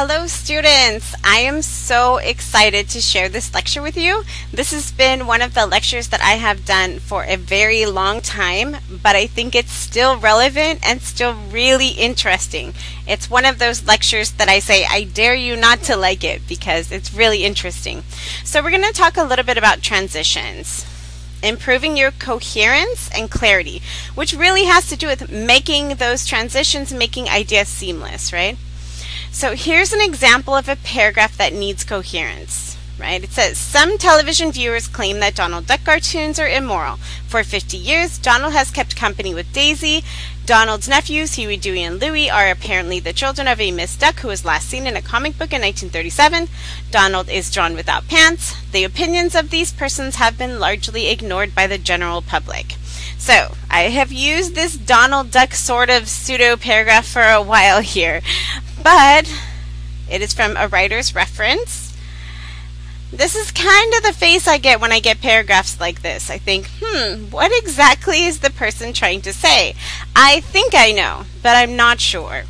Hello students! I am so excited to share this lecture with you. This has been one of the lectures that I have done for a very long time, but I think it's still relevant and still really interesting. It's one of those lectures that I say, I dare you not to like it because it's really interesting. So we're going to talk a little bit about transitions improving your coherence and clarity, which really has to do with making those transitions, making ideas seamless, right? So here's an example of a paragraph that needs coherence. Right? It says some television viewers claim that Donald Duck cartoons are immoral. For 50 years, Donald has kept company with Daisy. Donald's nephews, Huey, Dewey, and Louie, are apparently the children of a Miss Duck who was last seen in a comic book in 1937. Donald is drawn without pants. The opinions of these persons have been largely ignored by the general public. So, I have used this Donald Duck sort of pseudo paragraph for a while here, but it is from a writer's reference. This is kind of the face I get when I get paragraphs like this. I think, hmm, what exactly is the person trying to say? I think I know, but I'm not sure.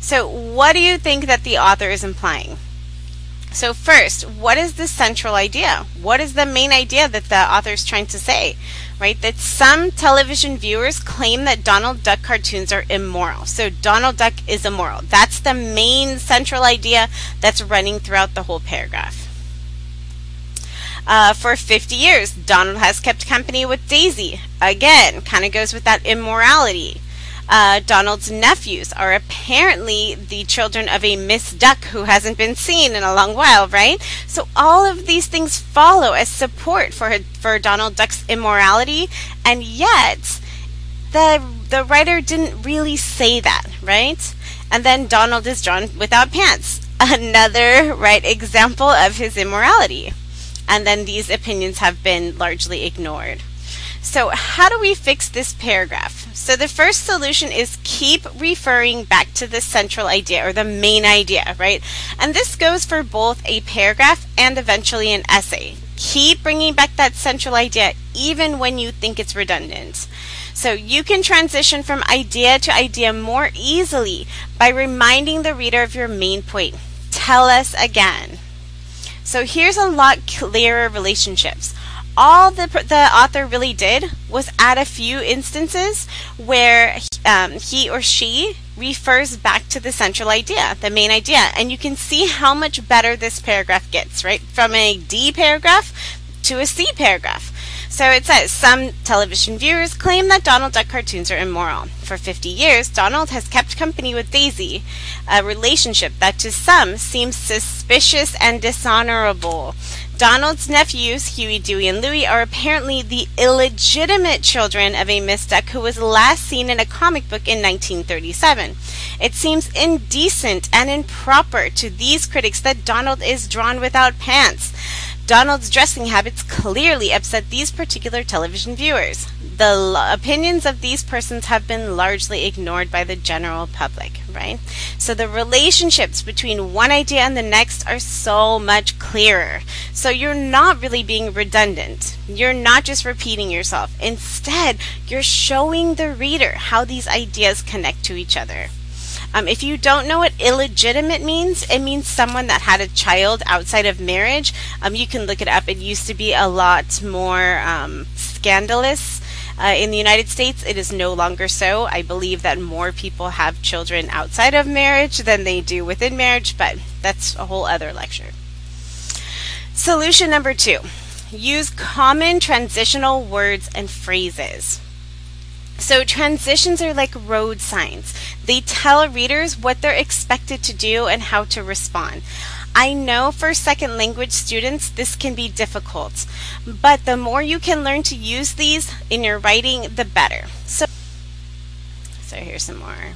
So, what do you think that the author is implying? So, first, what is the central idea? What is the main idea that the author is trying to say? Right? That some television viewers claim that Donald Duck cartoons are immoral. So, Donald Duck is immoral. That's the main central idea that's running throughout the whole paragraph. Uh, for 50 years, Donald has kept company with Daisy. Again, kind of goes with that immorality. Uh, Donald's nephews are apparently the children of a Miss Duck who hasn't been seen in a long while, right? So all of these things follow as support for for Donald Duck's immorality, and yet the the writer didn't really say that, right? And then Donald is drawn without pants, another right example of his immorality. And then these opinions have been largely ignored. So how do we fix this paragraph? So the first solution is keep referring back to the central idea or the main idea, right? And this goes for both a paragraph and eventually an essay. Keep bringing back that central idea even when you think it's redundant. So you can transition from idea to idea more easily by reminding the reader of your main point. Tell us again. So here's a lot clearer relationships all the, the author really did was add a few instances where um, he or she refers back to the central idea, the main idea. And you can see how much better this paragraph gets, right? From a D paragraph to a C paragraph. So it says some television viewers claim that Donald Duck cartoons are immoral. For 50 years, Donald has kept company with Daisy, a relationship that to some seems suspicious and dishonorable. Donald's nephews, Huey, Dewey, and Louie, are apparently the illegitimate children of a Duck who was last seen in a comic book in 1937. It seems indecent and improper to these critics that Donald is drawn without pants. Donald's dressing habits clearly upset these particular television viewers. The opinions of these persons have been largely ignored by the general public, right? So the relationships between one idea and the next are so much clearer. So you're not really being redundant. You're not just repeating yourself. Instead, you're showing the reader how these ideas connect to each other. Um, if you don't know what illegitimate means, it means someone that had a child outside of marriage. Um, you can look it up. It used to be a lot more um, scandalous. Uh, in the United States, it is no longer so. I believe that more people have children outside of marriage than they do within marriage, but that's a whole other lecture. Solution number two use common transitional words and phrases. So transitions are like road signs. They tell readers what they're expected to do and how to respond. I know for second language students this can be difficult, but the more you can learn to use these in your writing, the better. So, so here's some more.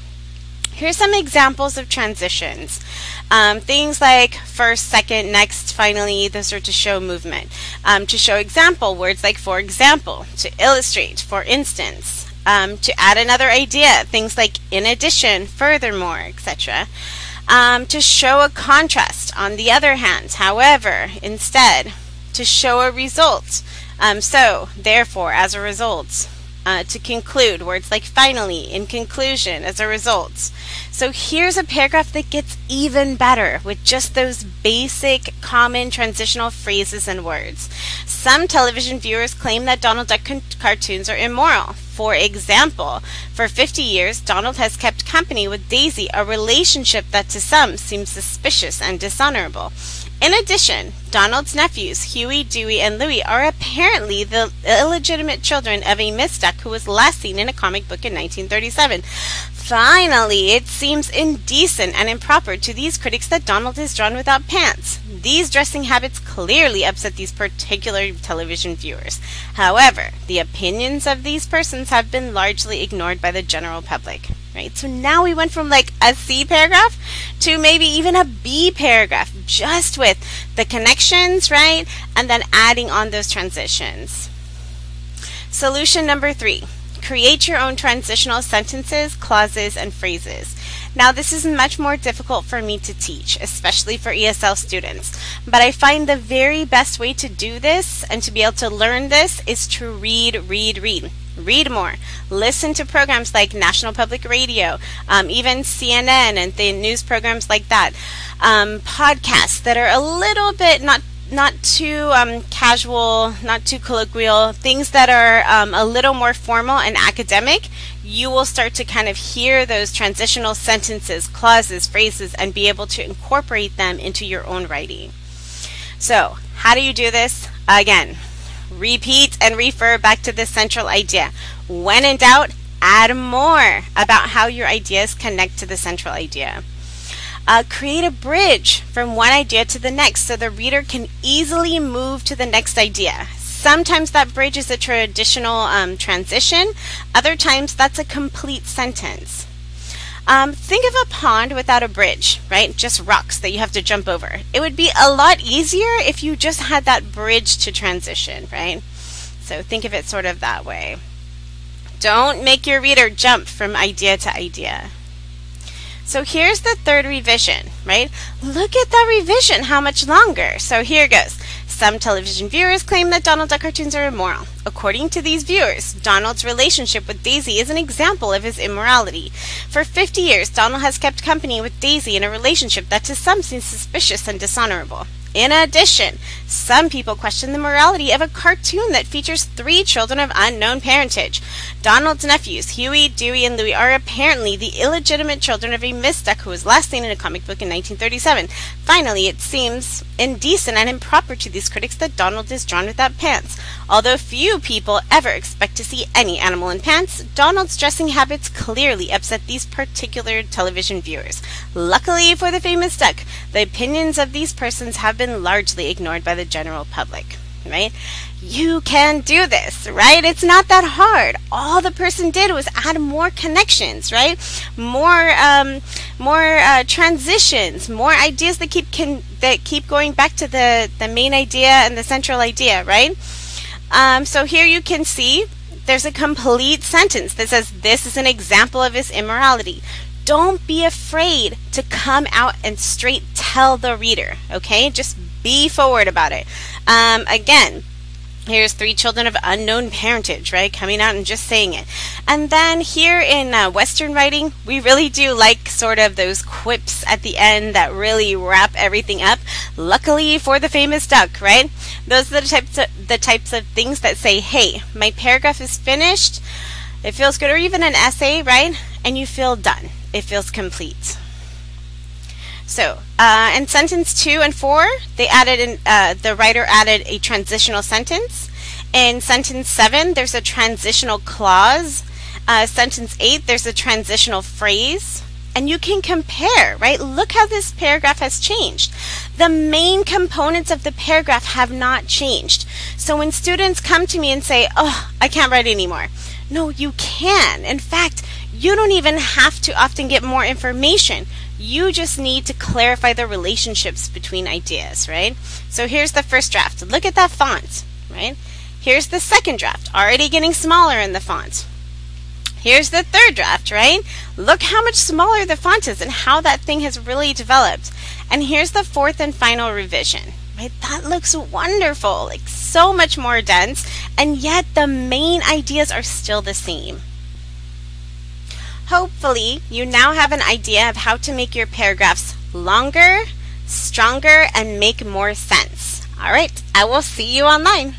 Here's some examples of transitions. Um, things like first, second, next, finally, those are to show movement. Um, to show example, words like for example, to illustrate, for instance um, to add another idea, things like in addition, furthermore, etc. Um, to show a contrast, on the other hand, however, instead, to show a result. Um, so, therefore, as a result. Uh, to conclude, words like finally, in conclusion, as a result. So here's a paragraph that gets even better with just those basic common transitional phrases and words. Some television viewers claim that Donald Duck cartoons are immoral. For example, for 50 years, Donald has kept company with Daisy, a relationship that to some seems suspicious and dishonorable. In addition, Donald's nephews, Huey, Dewey, and Louie, are apparently the illegitimate children of a Miss Duck who was last seen in a comic book in 1937. Finally, it seems indecent and improper to these critics that Donald is drawn without pants. These dressing habits clearly upset these particular television viewers. However, the opinions of these persons have been largely ignored by the general public. Right? So now we went from like a C paragraph to maybe even a B paragraph, just with the connections, right? And then adding on those transitions. Solution number three Create your own transitional sentences, clauses, and phrases. Now, this is much more difficult for me to teach, especially for ESL students, but I find the very best way to do this and to be able to learn this is to read, read, read. Read more. Listen to programs like National Public Radio, um, even CNN and the news programs like that. Um, podcasts that are a little bit not not too um, casual, not too colloquial, things that are um, a little more formal and academic, you will start to kind of hear those transitional sentences, clauses, phrases, and be able to incorporate them into your own writing. So, how do you do this? Again, repeat and refer back to the central idea. When in doubt, add more about how your ideas connect to the central idea. Uh, create a bridge from one idea to the next so the reader can easily move to the next idea. Sometimes that bridge is a traditional um, transition, other times that's a complete sentence. Um, think of a pond without a bridge, right? Just rocks that you have to jump over. It would be a lot easier if you just had that bridge to transition, right? So think of it sort of that way. Don't make your reader jump from idea to idea. So here's the third revision, right? Look at the revision, how much longer? So here goes. Some television viewers claim that Donald Duck cartoons are immoral. According to these viewers, Donald's relationship with Daisy is an example of his immorality. For 50 years, Donald has kept company with Daisy in a relationship that to some seems suspicious and dishonorable. In addition, some people question the morality of a cartoon that features three children of unknown parentage. Donald's nephews, Huey, Dewey, and Louie, are apparently the illegitimate children of a Miss Duck who was last seen in a comic book in 1937. Finally, it seems indecent and improper to these critics that Donald is drawn without pants. Although few people ever expect to see any animal in pants, Donald's dressing habits clearly upset these particular television viewers. Luckily for the famous duck, the opinions of these persons have been largely ignored by the general public, right? You can do this, right? It's not that hard. All the person did was add more connections, right? More, um, more uh, transitions, more ideas that keep can that keep going back to the the main idea and the central idea, right? Um, so here you can see there's a complete sentence that says this is an example of his immorality don't be afraid to come out and straight tell the reader, okay? Just be forward about it. Um, again, Here's three children of unknown parentage, right? Coming out and just saying it. And then here in uh, Western writing, we really do like sort of those quips at the end that really wrap everything up. Luckily for the famous duck, right? Those are the types of, the types of things that say, hey, my paragraph is finished. It feels good. Or even an essay, right? And you feel done it feels complete. So, uh, in sentence two and four, they added uh, the writer added a transitional sentence. In sentence seven, there's a transitional clause. Uh, sentence eight, there's a transitional phrase. And you can compare, right? Look how this paragraph has changed. The main components of the paragraph have not changed. So when students come to me and say, oh, I can't write anymore. No, you can. In fact, you don't even have to often get more information. You just need to clarify the relationships between ideas, right? So here's the first draft. Look at that font, right? Here's the second draft, already getting smaller in the font. Here's the third draft, right? Look how much smaller the font is and how that thing has really developed. And here's the fourth and final revision. right? That looks wonderful, like so much more dense, and yet the main ideas are still the same. Hopefully, you now have an idea of how to make your paragraphs longer, stronger, and make more sense. All right, I will see you online.